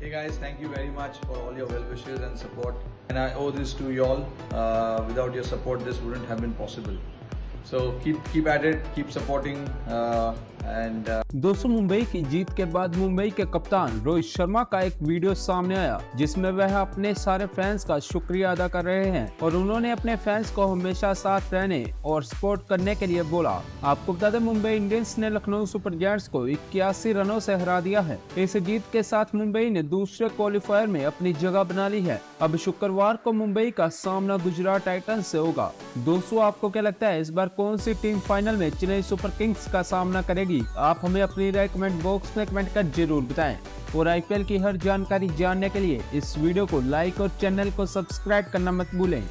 Hey guys, thank you very much for all your well wishes and support. And I owe this to you all. Uh, without your support, this wouldn't have been possible. So keep keep at it, keep supporting, uh, uh, दोस्तों मुंबई की जीत के बाद मुंबई के कप्तान रोहित शर्मा का एक video सामने आया जिसमें वह अपने सारे फैंस का शुक्रिया अदा कर रहे हैं और उन्होंने अपने फैंस को हमेशा साथ रहने और सपोर्ट करने के लिए बोला। आपको बता दें मुंबई इंडियंस ने लखनऊ सुपर जायंट्स को इक्यासी रनों से हरा दिया है। इस जीत के साथ मुंबई ने दूसरे क्वालिफायर में अपनी जगह बना ली है। अब शुक्रवार को मुंबई का सामना गुजरात टाइटन से होगा। दोस्तों आपको क्या लगता है इस बार कौन सी टीम फाइनल में चेन्नई सुपर किंग्स का सामना करेगी? आप हमें अपनी राय कमेंट बॉक्स में कमेंट कर ज़रूर बताएँ। और आईपीएल की हर जानकारी जानने के लिए इस वीडियो को लाइक और चैनल को सब्सक्राइब करना मत भूलें।